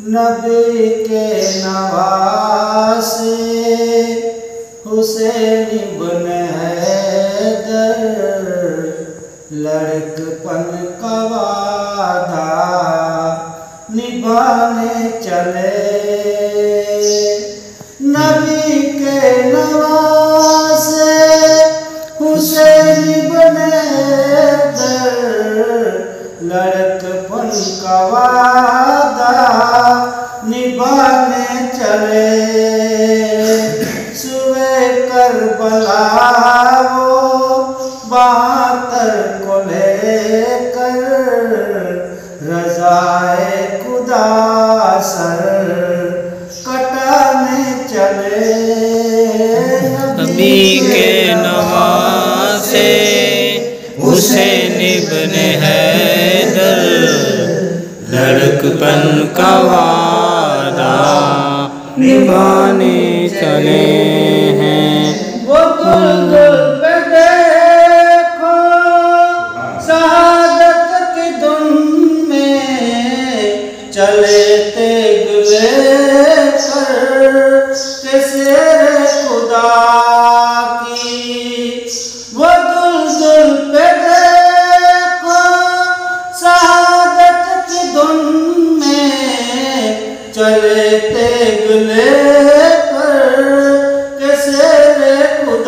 नबी के नवासे, हुसैन इब्न हैदर, लड़कपन का वादा निभाने चले। नबी के नवासे, हुसैन इब्न हैदर, लड़कपन का वादा को लेकर रजाए खुदा सर कटाने चले नबी के नवासे हुसैन इब्न हैदर लड़कपन का वादा निभाने चले।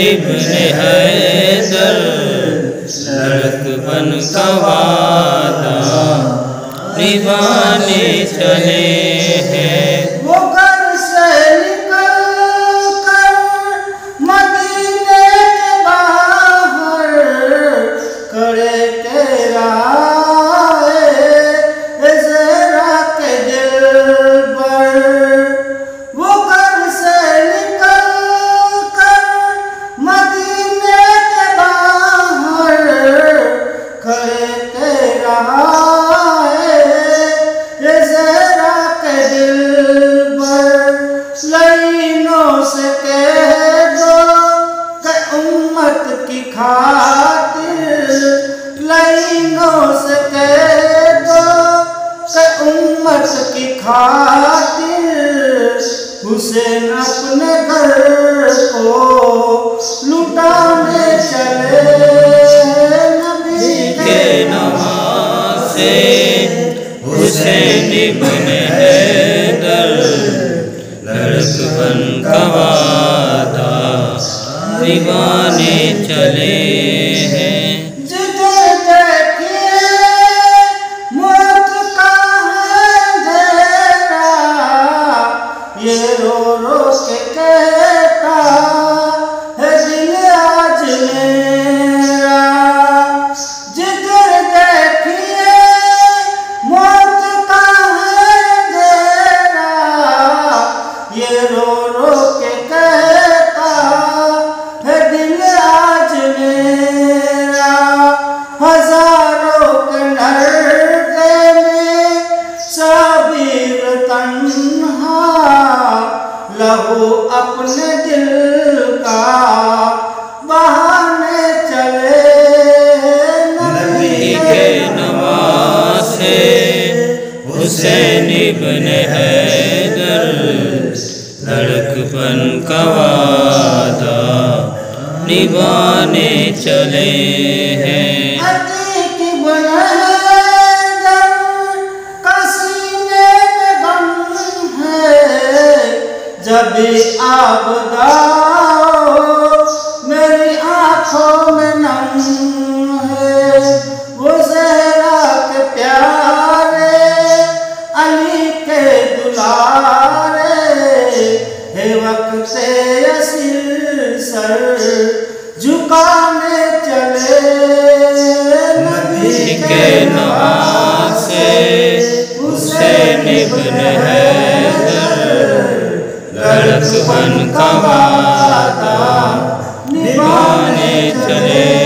इब्न हैदर सड़क बन वादा निभाने चले खातिर हुसैन अपने घर को लुटाने चले। नबी के नवासे हुसैन इब्न हैदर लड़कपन का वादा निभाने चले के लहू अपने दिल का बहाने चले नबी के नवासे हुसैन इब्न हैदर लड़कपन का वादा निभाने चले हैं। जब आबदा मेरी आँखों में नम है। वो जहरा के प्यारे, अली के दुलारे। है वक्त असिर सर, झुकाने चले। नबी के नवासे हैदर सुबन का निभाने चले।